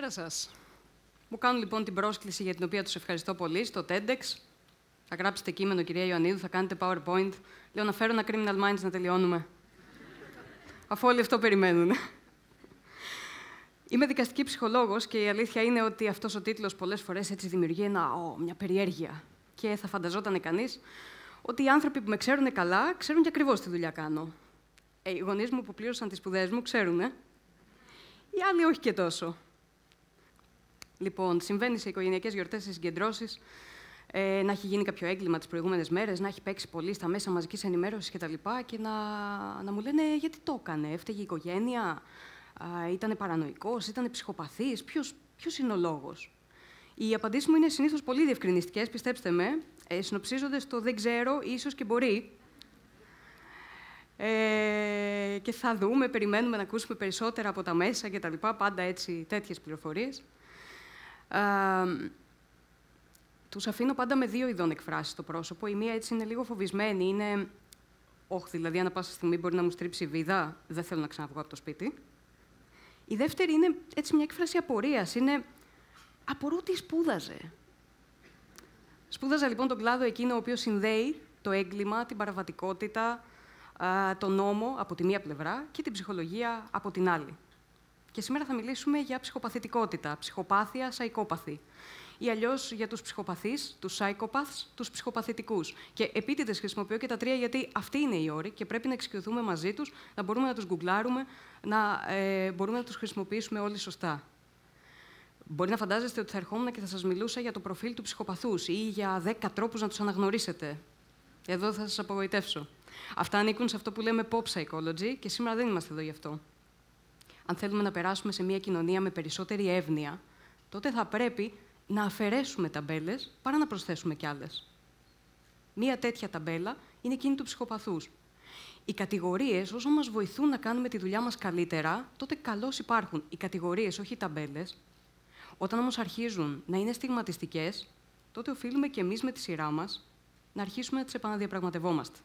Καλησπέρα σας. Μου κάνουν λοιπόν την πρόσκληση για την οποία τους ευχαριστώ πολύ στο TEDx. Θα γράψετε κείμενο, κυρία Ιωαννίδου, θα κάνετε PowerPoint. Λέω να φέρω ένα Criminal Minds να τελειώνουμε. Αφού όλοι αυτό περιμένουν. Είμαι δικαστική ψυχολόγος και η αλήθεια είναι ότι αυτός ο τίτλος πολλές φορές έτσι δημιουργεί ένα, ο, μια περιέργεια. Και θα φανταζόταν κανείς ότι οι άνθρωποι που με ξέρουν καλά ξέρουν και ακριβώς τι δουλειά κάνω. Ε, οι γονείς μου που πλήρωσαν τις σπουδές μου ξέρουν, ε; Οι άλλοι όχι και τόσο. Λοιπόν, συμβαίνει σε οικογενειακές γιορτές, σε συγκεντρώσεις, ε, να έχει γίνει κάποιο έγκλημα τις προηγούμενες μέρες, να έχει παίξει πολύ στα μέσα μαζικής ενημέρωσης κτλ. Και, και να, να μου λένε γιατί το έκανε, έφταιγε η οικογένεια, ήταν παρανοϊκός, ήταν ψυχοπαθής, ποιος είναι ο λόγος; Οι απαντήσεις μου είναι συνήθως πολύ διευκρινιστικές, πιστέψτε με. Ε, συνοψίζονται στο δεν ξέρω, ίσως και μπορεί. Ε, και θα δούμε, περιμένουμε να ακούσουμε περισσότερα από τα μέσα και τα λοιπά, πάντα έτσι τέτοιες πληροφορίες. Ε, τους αφήνω πάντα με δύο ειδών εκφράσεις στο πρόσωπο. Η μία έτσι είναι λίγο φοβισμένη, είναι όχι, δηλαδή ανά πάσα στιγμή μπορεί να μου στρίψει βίδα, δεν θέλω να ξαναβγώ από το σπίτι. Η δεύτερη είναι έτσι μια έκφραση απορίας, είναι απορώ τι σπούδαζε. Σπούδαζα λοιπόν τον κλάδο εκείνο ο οποίος συνδέει το έγκλημα, την παραβατικότητα, τον νόμο από τη μία πλευρά και την ψυχολογία από την άλλη. Και σήμερα θα μιλήσουμε για ψυχοπαθητικότητα, ψυχοπάθεια, σαϊκόπαθη. Ή αλλιώς για τους ψυχοπαθείς, τους psychopaths, τους ψυχοπαθητικούς. Και επίτηδες χρησιμοποιώ και τα τρία γιατί αυτοί είναι οι όροι και πρέπει να εξοικειωθούμε μαζί τους, να μπορούμε να τους γκουγκλάρουμε, να ε, μπορούμε να τους χρησιμοποιήσουμε όλοι σωστά. Μπορεί να φαντάζεστε ότι θα ερχόμουν και θα σας μιλούσα για το προφίλ του ψυχοπαθούς ή για 10 τρόπους να τους αναγνωρίσετε. Εδώ θα σας απογοητεύσω. Αυτά ανήκουν σε αυτό που λέμε pop psychology και σήμερα δεν είμαστε εδώ γι' αυτό. Αν θέλουμε να περάσουμε σε μια κοινωνία με περισσότερη εύνοια, τότε θα πρέπει να αφαιρέσουμε ταμπέλες παρά να προσθέσουμε κι άλλες. Μία τέτοια ταμπέλα είναι εκείνη του ψυχοπαθούς. Οι κατηγορίες, όσο μας βοηθούν να κάνουμε τη δουλειά μας καλύτερα, τότε καλώς υπάρχουν. Οι κατηγορίες, όχι οι ταμπέλες. Όταν όμως αρχίζουν να είναι στιγματιστικές, τότε οφείλουμε κι εμείς με τη σειρά μας να αρχίσουμε να τις επαναδιαπραγματευόμαστε.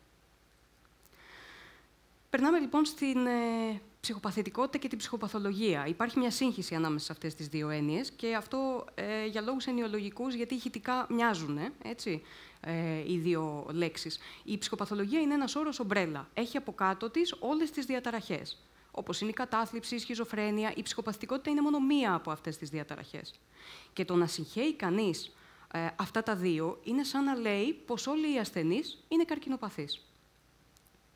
Περνάμε λοιπόν στην ε, ψυχοπαθητικότητα και την ψυχοπαθολογία. Υπάρχει μια σύγχυση ανάμεσα σε αυτές τις δύο έννοιες και αυτό ε, για λόγους ενοιολογικούς, γιατί ηχητικά μοιάζουν έτσι, ε, οι δύο λέξεις. Η ψυχοπαθολογία είναι ένας όρος ομπρέλα. Έχει από κάτω της όλες τις διαταραχές. Όπως είναι η κατάθλιψη, η σχιζοφρένεια, η ψυχοπαθητικότητα είναι μόνο μία από αυτές τις διαταραχές. Και το να συγχαίει κανείς ε, αυτά τα δύο είναι σαν να λέει πως όλοι οι ασθενείς είναι καρκινοπαθείς.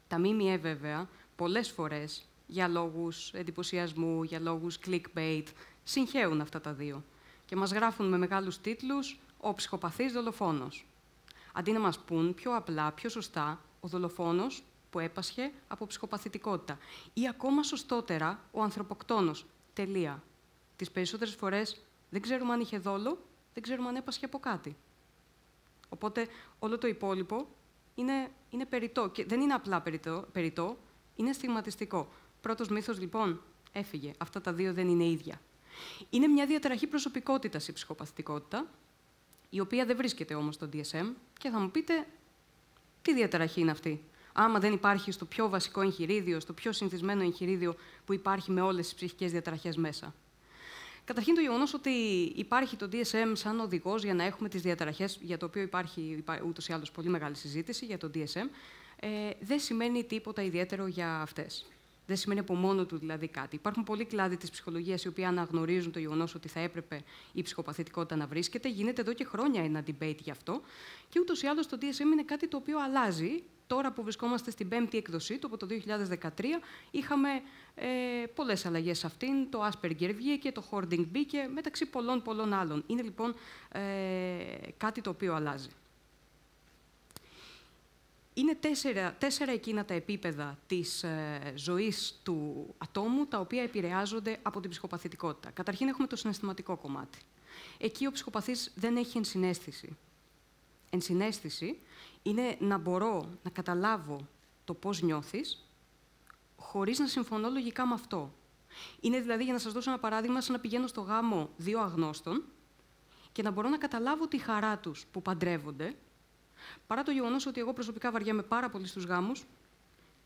Τα ΜΜΕ βέβαια, πολλές φορές, για λόγους εντυπωσιασμού, για λόγους clickbait, συγχαίουν αυτά τα δύο και μας γράφουν με μεγάλους τίτλους «Ο ψυχοπαθής δολοφόνος». Αντί να μας πούν πιο απλά, πιο σωστά, ο δολοφόνος που έπασχε από ψυχοπαθητικότητα. Ή ακόμα σωστότερα, ο ανθρωποκτόνος. Τελεία. Τις περισσότερες φορές δεν ξέρουμε αν είχε δόλο, δεν ξέρουμε αν έπασχε από κάτι. Οπότε όλο το υπόλοιπο είναι, είναι περιττό. Και δεν είναι απλά περιττό, περιττό είναι στιγματιστικό. Πρώτος μύθος, λοιπόν, έφυγε. Αυτά τα δύο δεν είναι ίδια. Είναι μια διαταραχή προσωπικότητας η ψυχοπαθητικότητα, η οποία δεν βρίσκεται όμως στο DSM. Και θα μου πείτε, τι διαταραχή είναι αυτή; Άμα δεν υπάρχει στο πιο βασικό εγχειρίδιο, στο πιο συνηθισμένο εγχειρίδιο που υπάρχει με όλες τις ψυχικές διαταραχές μέσα. Καταρχήν το γεγονός ότι υπάρχει το DSM σαν οδηγός για να έχουμε τις διαταραχές, για το οποίο υπάρχει ούτως ή άλλως πολύ μεγάλη συζήτηση για το DSM, ε, δεν σημαίνει τίποτα ιδιαίτερο για αυτές. Δεν σημαίνει από μόνο του δηλαδή κάτι. Υπάρχουν πολλοί κλάδοι της ψυχολογίας οι οποίοι αναγνωρίζουν το γεγονός ότι θα έπρεπε η ψυχοπαθητικότητα να βρίσκεται. Γίνεται εδώ και χρόνια ένα debate γι' αυτό. Και ούτως ή άλλως το DSM είναι κάτι το οποίο αλλάζει Τώρα που βρισκόμαστε στην πέμπτη έκδοσή του, από το 2013, είχαμε ε, πολλές αλλαγές σε αυτήν. Το Asperger βγήκε, το Hoarding μπήκε, μεταξύ πολλών πολλών άλλων. Είναι λοιπόν ε, κάτι το οποίο αλλάζει. Είναι τέσσερα, τέσσερα εκείνα τα επίπεδα της ε, ζωής του ατόμου, τα οποία επηρεάζονται από την ψυχοπαθητικότητα. Καταρχήν έχουμε το συναισθηματικό κομμάτι. Εκεί ο ψυχοπαθής δεν έχει ενσυναίσθηση. Ενσυναίσθηση είναι να μπορώ να καταλάβω το πώς νιώθεις, χωρίς να συμφωνώ λογικά με αυτό. Είναι δηλαδή, για να σας δώσω ένα παράδειγμα, σαν να πηγαίνω στο γάμο δύο αγνώστων και να μπορώ να καταλάβω τη χαρά τους που παντρεύονται, παρά το γεγονός ότι εγώ προσωπικά βαριέμαι πάρα πολύ στους γάμους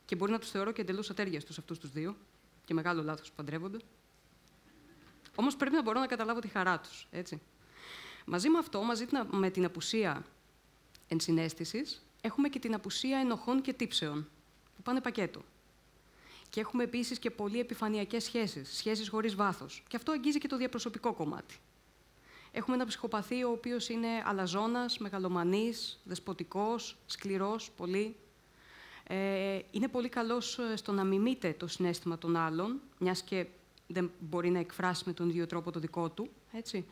και μπορεί να τους θεωρώ και εντελώς ατέριαστους αυτούς τους δύο και μεγάλο λάθος που παντρεύονται. Όμως πρέπει να μπορώ να καταλάβω τη χαρά τους. Έτσι. Μαζί με αυτό, μαζί με την απουσία ενσυναίσθησης, έχουμε και την απουσία ενοχών και τύψεων, που πάνε πακέτο. Και έχουμε επίσης και πολύ επιφανειακές σχέσεις, σχέσεις χωρίς βάθος. Και αυτό αγγίζει και το διαπροσωπικό κομμάτι. Έχουμε ένα ψυχοπαθή ο οποίος είναι αλαζόνας, μεγαλομανής, δεσποτικός, σκληρός, πολύ. Ε, είναι πολύ καλός ε, στο να μιμείται το συνέστημα των άλλων, μιας και δεν μπορεί να εκφράσει με τον ίδιο τρόπο το δικό του. Έτσι.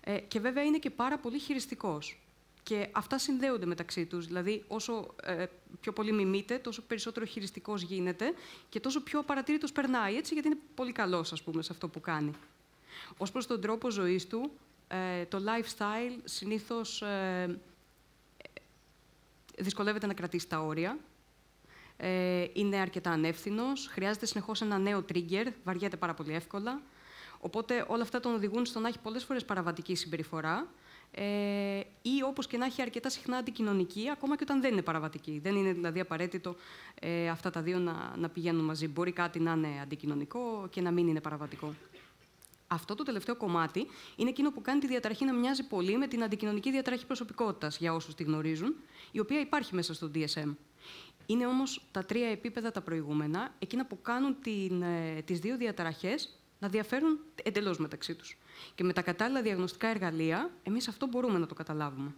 Ε, και βέβαια είναι και πάρα πολύ χειριστικός. Και αυτά συνδέονται μεταξύ τους. Δηλαδή, όσο ε, πιο πολύ μιμείται, τόσο περισσότερο χειριστικός γίνεται και τόσο πιο απαρατήρητος περνάει, έτσι, γιατί είναι πολύ καλός, ας πούμε, σε αυτό που κάνει. Ως προς τον τρόπο ζωής του, ε, το lifestyle συνήθως ε, δυσκολεύεται να κρατήσει τα όρια. Ε, είναι αρκετά ανεύθυνος, χρειάζεται συνεχώς ένα νέο trigger, βαριέται πάρα πολύ εύκολα. Οπότε όλα αυτά τον οδηγούν στο να έχει πολλές φορές παραβατική συμπεριφορά ε, ή όπως και να έχει αρκετά συχνά αντικοινωνική, ακόμα και όταν δεν είναι παραβατική. Δεν είναι δηλαδή απαραίτητο ε, αυτά τα δύο να, να πηγαίνουν μαζί. Μπορεί κάτι να είναι αντικοινωνικό και να μην είναι παραβατικό. Αυτό το τελευταίο κομμάτι είναι εκείνο που κάνει τη διαταραχή να μοιάζει πολύ με την αντικοινωνική διαταραχή προσωπικότητας, για όσους τη γνωρίζουν, η οποία υπάρχει μέσα στο DSM. Είναι όμως τα τρία επίπεδα τα προηγούμενα, εκείνα που κάνουν ε, τις δύο διαταραχές να διαφέρουν εντελώς μεταξύ τους. Και με τα κατάλληλα διαγνωστικά εργαλεία, εμείς αυτό μπορούμε να το καταλάβουμε.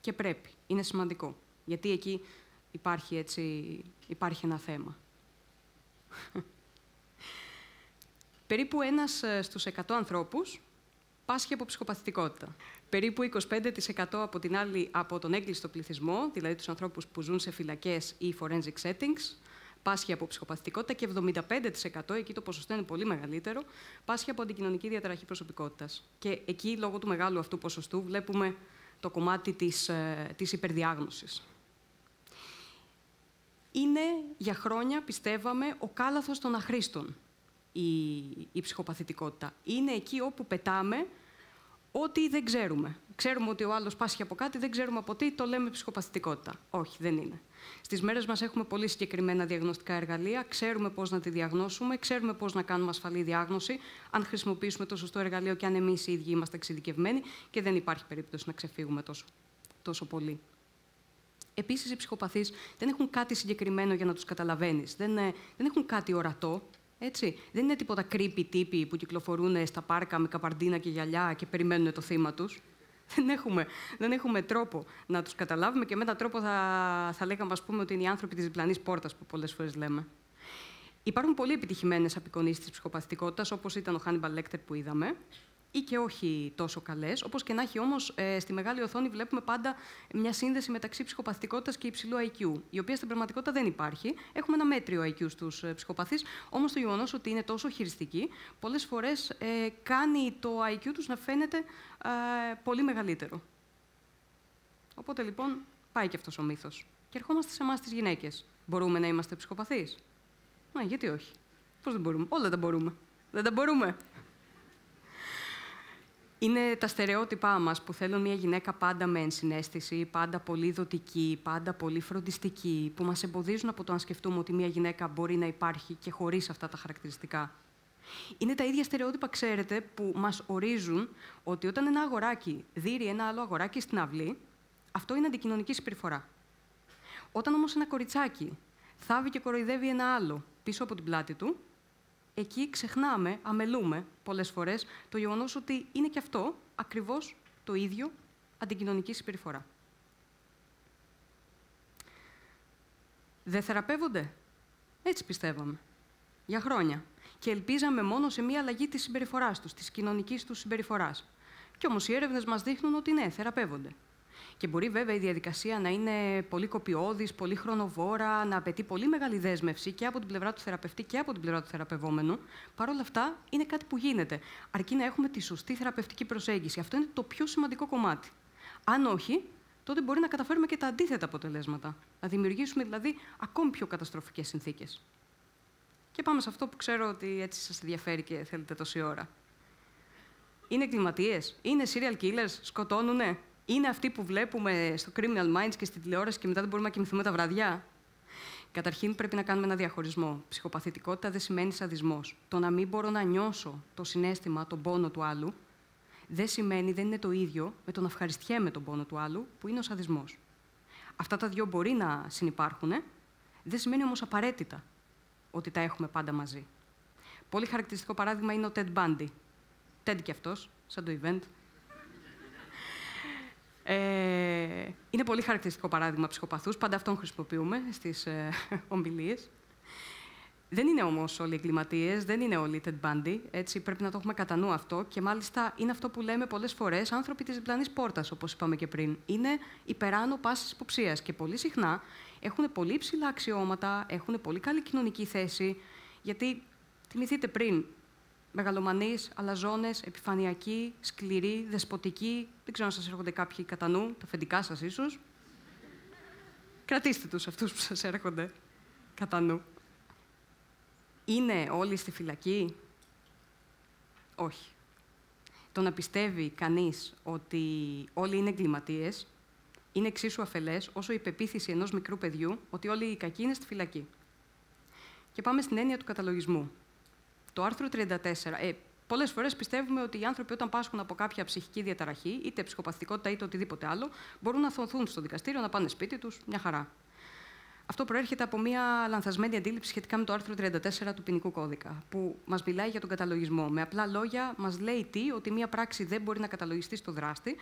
Και πρέπει. Είναι σημαντικό. Γιατί εκεί υπάρχει, έτσι, υπάρχει ένα θέμα. Περίπου ένας ε, στους 100 ανθρώπους πάσχει από ψυχοπαθητικότητα. Περίπου 25% από, την άλλη, από τον έγκλειστο πληθυσμό, δηλαδή τους ανθρώπους που ζουν σε φυλακές ή forensic settings, πάσχει από ψυχοπαθητικότητα και 75%, εκεί το ποσοστό είναι πολύ μεγαλύτερο, πάσχει από αντικοινωνική διαταραχή προσωπικότητας. Και εκεί, λόγω του μεγάλου αυτού ποσοστού, βλέπουμε το κομμάτι της, ε, της υπερδιάγνωσης. Είναι για χρόνια, πιστεύαμε, ο κάλαθος των αχρήστων η, η ψυχοπαθητικότητα. Είναι εκεί όπου πετάμε ό,τι δεν ξέρουμε. Ξέρουμε ότι ο άλλος πάσχει από κάτι, δεν ξέρουμε από τι, το λέμε ψυχοπαθητικότητα. Όχι, δεν είναι. Στις μέρες μας έχουμε πολύ συγκεκριμένα διαγνωστικά εργαλεία, ξέρουμε πώς να τη διαγνώσουμε, ξέρουμε πώς να κάνουμε ασφαλή διάγνωση, αν χρησιμοποιήσουμε το σωστό εργαλείο και αν εμείς οι ίδιοι είμαστε εξειδικευμένοι και δεν υπάρχει περίπτωση να ξεφύγουμε τόσο, τόσο πολύ. Επίσης, οι ψυχοπαθείς δεν έχουν κάτι συγκεκριμένο για να τους καταλαβαίνεις. Δεν, ε, δεν έχουν κάτι ορατό. Έτσι. Δεν είναι τίποτα creepy τύποι που κυκλοφορούν στα πάρκα με καπαρντίνα και γυαλιά και περιμένουν το θύμα τους. Δεν έχουμε, δεν έχουμε τρόπο να τους καταλάβουμε και με έναν τρόπο θα, θα λέγαμε ας πούμε, ότι είναι οι άνθρωποι της διπλανής πόρτας που πολλές φορές λέμε. Υπάρχουν πολύ επιτυχημένες απεικονίσεις της ψυχοπαθητικότητας, όπως ήταν ο Χάνιμπαλ Λέκτερ που είδαμε, ή και όχι τόσο καλές. Όπως και να έχει όμως, ε, στη μεγάλη οθόνη βλέπουμε πάντα μια σύνδεση μεταξύ ψυχοπαθητικότητας και υψηλού IQ, η οποία στην πραγματικότητα δεν υπάρχει. Έχουμε ένα μέτριο IQ στους ε, ψυχοπαθείς, όμως το γεγονός ότι είναι τόσο χειριστικοί, πολλές φορές ε, κάνει το IQ τους να φαίνεται ε, πολύ μεγαλύτερο. Οπότε λοιπόν πάει και αυτός ο μύθος. Και ερχόμαστε σε εμάς τις γυναίκες. Μπορούμε να είμαστε ψυχοπαθείς; Μα γιατί όχι; Πώς δεν μπορούμε; Όλα τα μπορούμε. Δεν τα μπορούμε. Είναι τα στερεότυπά μας που θέλουν μια γυναίκα πάντα με ενσυναίσθηση, πάντα πολύ δοτική, πάντα πολύ φροντιστική, που μας εμποδίζουν από το να σκεφτούμε ότι μια γυναίκα μπορεί να υπάρχει και χωρίς αυτά τα χαρακτηριστικά. Είναι τα ίδια στερεότυπα, ξέρετε, που μας ορίζουν ότι όταν ένα αγοράκι δίνει ένα άλλο αγοράκι στην αυλή, αυτό είναι αντικοινωνική συμπεριφορά. Όταν όμως ένα κοριτσάκι θάβει και κοροϊδεύει ένα άλλο πίσω από την πλάτη του, εκεί ξεχνάμε, αμελούμε πολλές φορές το γεγονός ότι είναι και αυτό ακριβώς το ίδιο αντικοινωνική συμπεριφορά. Δεν θεραπεύονται; Έτσι πιστεύαμε. Για χρόνια. Και ελπίζαμε μόνο σε μία αλλαγή της συμπεριφοράς τους, της κοινωνικής τους συμπεριφοράς. Κι όμως οι έρευνες μας δείχνουν ότι ναι, θεραπεύονται. Και μπορεί βέβαια η διαδικασία να είναι πολύ κοπιώδης, πολύ χρονοβόρα, να απαιτεί πολύ μεγάλη δέσμευση και από την πλευρά του θεραπευτή και από την πλευρά του θεραπευόμενου. Παρ' όλα αυτά είναι κάτι που γίνεται. Αρκεί να έχουμε τη σωστή θεραπευτική προσέγγιση. Αυτό είναι το πιο σημαντικό κομμάτι. Αν όχι, τότε μπορεί να καταφέρουμε και τα αντίθετα αποτελέσματα. Να δημιουργήσουμε δηλαδή ακόμη πιο καταστροφικές συνθήκες. Και πάμε σε αυτό που ξέρω ότι έτσι σας ενδιαφέρει και θέλετε τόση ώρα. Είναι εγκληματίε, είναι serial killers, σκοτώνουνε, είναι αυτοί που βλέπουμε στο Criminal Minds και στη τηλεόραση και μετά δεν μπορούμε να κοιμηθούμε τα βραδιά. Καταρχήν, πρέπει να κάνουμε ένα διαχωρισμό. Ψυχοπαθητικότητα δεν σημαίνει σαδισμός. Το να μην μπορώ να νιώσω το συνέστημα, τον πόνο του άλλου, δεν σημαίνει, δεν είναι το ίδιο με το να ευχαριστιέμαι τον πόνο του άλλου, που είναι ο σαδισμός. Αυτά τα δύο μπορεί να συνεπάρχουν, δεν σημαίνει όμως απαραίτητα ότι τα έχουμε πάντα μαζί. Πολύ χαρακτηριστικό παράδειγμα είναι ο Ted Bundy. Ted κι αυτός, σαν το event. Ε, είναι πολύ χαρακτηριστικό παράδειγμα ψυχοπαθούς, πάντα αυτόν χρησιμοποιούμε στις ε, ομιλίες. Δεν είναι όμως όλοι εγκληματίες, δεν είναι όλοι Ted Bundy. Έτσι, πρέπει να το έχουμε κατά νου αυτό. Και μάλιστα είναι αυτό που λέμε πολλές φορές άνθρωποι της διπλανής πόρτας, όπως είπαμε και πριν. Είναι υπεράνω πάσης υποψίας. Και πολύ συχνά έχουν πολύ ψηλά αξιώματα, έχουν πολύ καλή κοινωνική θέση. Γιατί θυμηθείτε πριν, μεγαλομανείς, αλαζόνες, επιφανειακοί, σκληροί, δεσποτικοί. Δεν ξέρω αν σας έρχονται κάποιοι κατά νου, τα αφεντικά σας ίσως. Κρατήστε τους αυτούς που σας έρχονται κατά νου. Είναι όλοι στη φυλακή; Όχι. Το να πιστεύει κανείς ότι όλοι είναι εγκληματίες είναι εξίσου αφελές όσο η πεποίθηση ενός μικρού παιδιού ότι όλοι οι κακοί είναι στη φυλακή. Και πάμε στην έννοια του καταλογισμού. Το άρθρο 34. Ε, Πολλές φορές πιστεύουμε ότι οι άνθρωποι, όταν πάσχουν από κάποια ψυχική διαταραχή, είτε ψυχοπαθητικότητα είτε οτιδήποτε άλλο, μπορούν να θωθούν στο δικαστήριο, να πάνε σπίτι τους, μια χαρά. Αυτό προέρχεται από μια λανθασμένη αντίληψη σχετικά με το άρθρο 34 του ποινικού κώδικα, που μας μιλάει για τον καταλογισμό. Με απλά λόγια, μας λέει τι, ότι μια πράξη δεν μπορεί να καταλογιστεί στο δράστη,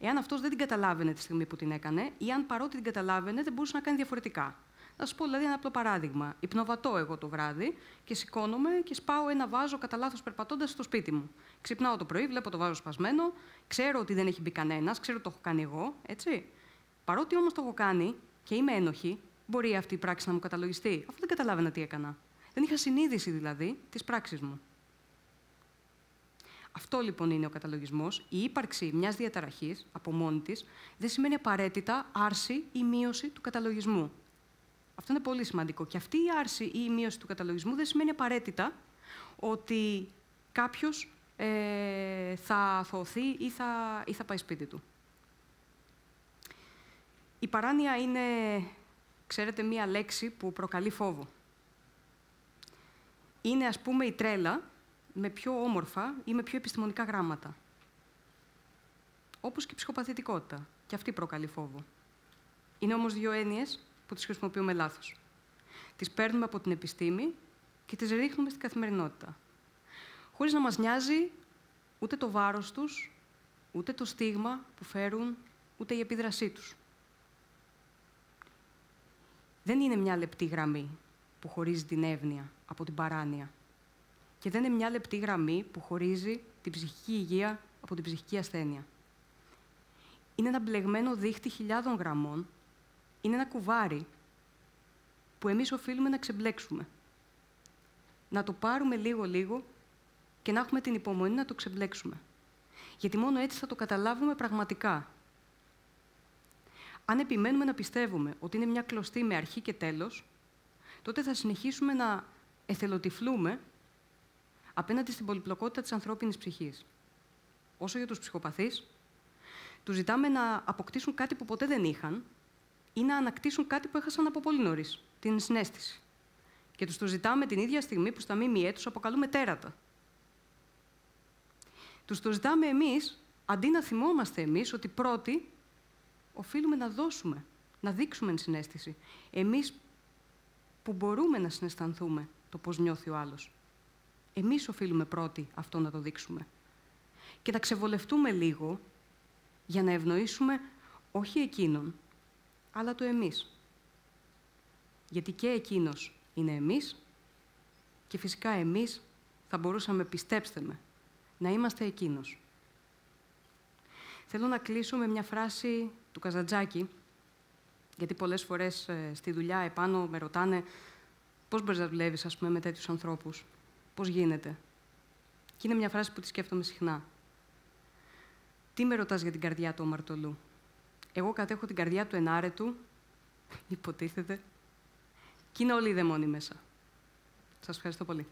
εάν αυτός δεν την καταλάβαινε τη στιγμή που την έκανε, ή αν παρότι την καταλάβαινε δεν μπορούσε να κάνει διαφορετικά. Θα σα πω δηλαδή ένα απλό παράδειγμα. Υπνοβατώ εγώ το βράδυ και σηκώνομαι και σπάω ένα βάζο κατά λάθος περπατώντας στο σπίτι μου. Ξυπνάω το πρωί, βλέπω το βάζο σπασμένο, ξέρω ότι δεν έχει μπει κανένας, ξέρω ότι το έχω κάνει εγώ, έτσι. Παρότι όμως το έχω κάνει και είμαι ένοχη, μπορεί αυτή η πράξη να μου καταλογιστεί, αφού δεν καταλάβαινα τι έκανα. Δεν είχα συνείδηση δηλαδή της πράξης μου. Αυτό λοιπόν είναι ο καταλογισμός. Η ύπαρξη μιας διαταραχής από μόνη της δεν σημαίνει απαραίτητα άρση ή μείωση του καταλογισμού. Αυτό είναι πολύ σημαντικό. Και αυτή η άρση ή η μείωση του καταλογισμού δεν σημαίνει απαραίτητα ότι κάποιος ε, θα θωθεί ή θα, ή θα πάει σπίτι του. Η παράνοια είναι ξέρετε, μία λέξη που προκαλεί φόβο. Είναι, ας πούμε, η τρέλα με πιο όμορφα ή με πιο επιστημονικά γράμματα. Όπως και η ψυχοπαθητικότητα. Και αυτή προκαλεί φόβο. Είναι όμως δύο έννοιες που τις χρησιμοποιούμε λάθος. Τις παίρνουμε από την επιστήμη και τις ρίχνουμε στην καθημερινότητα. Χωρίς να μας νοιάζει ούτε το βάρος τους, ούτε το στίγμα που φέρουν, ούτε η επίδρασή τους δεν είναι μια λεπτή γραμμή που χωρίζει την εύνοια από την παράνοια. Και δεν είναι μια λεπτή γραμμή που χωρίζει την ψυχική υγεία από την ψυχική ασθένεια. Είναι ένα μπλεγμένο δίχτυ χιλιάδων γραμμών. Είναι ένα κουβάρι που εμείς οφείλουμε να ξεμπλέξουμε. Να το πάρουμε λίγο-λίγο και να έχουμε την υπομονή να το ξεμπλέξουμε. Γιατί μόνο έτσι θα το καταλάβουμε πραγματικά αν επιμένουμε να πιστεύουμε ότι είναι μια κλωστή με αρχή και τέλος, τότε θα συνεχίσουμε να εθελοτυφλούμε απέναντι στην πολυπλοκότητα της ανθρώπινης ψυχής. Όσο για τους ψυχοπαθείς, τους ζητάμε να αποκτήσουν κάτι που ποτέ δεν είχαν ή να ανακτήσουν κάτι που έχασαν από πολύ νωρίς, την συνέστηση. Και τους το ζητάμε την ίδια στιγμή που στα μήμυέ τους αποκαλούμε τέρατα. Τους το ζητάμε εμείς, αντί να θυμόμαστε εμείς ότι πρώτοι οφείλουμε να δώσουμε, να δείξουμε συνέστηση. Εμείς που μπορούμε να συναισθανθούμε το πώς νιώθει ο άλλος. Εμείς οφείλουμε πρώτοι αυτό να το δείξουμε. Και να ξεβολευτούμε λίγο για να ευνοήσουμε όχι εκείνον, αλλά το εμείς. Γιατί και εκείνος είναι εμείς και φυσικά εμείς θα μπορούσαμε, πιστέψτε με, να είμαστε εκείνος. Θέλω να κλείσω με μια φράση του Καζαντζάκη, γιατί πολλές φορές ε, στη δουλειά επάνω με ρωτάνε πώς μπορείς να δουλεύεις, ας πούμε, με τέτοιους ανθρώπους, πώς γίνεται; Και είναι μια φράση που τη σκέφτομαι συχνά. Τι με ρωτάς για την καρδιά του αμαρτωλού; Εγώ κατέχω την καρδιά του ενάρετου, υποτίθεται, και είναι όλοι οι δαιμόνοι μέσα. Σας ευχαριστώ πολύ.